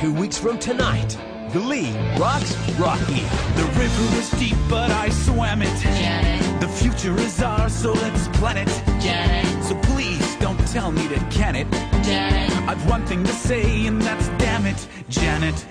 two weeks from tonight. Glee rocks Rocky. The river was deep, but I swam it. Janet, The future is ours, so let's plan it. Janet, So please don't tell me to can it. Janet. I've one thing to say, and that's damn it, Janet.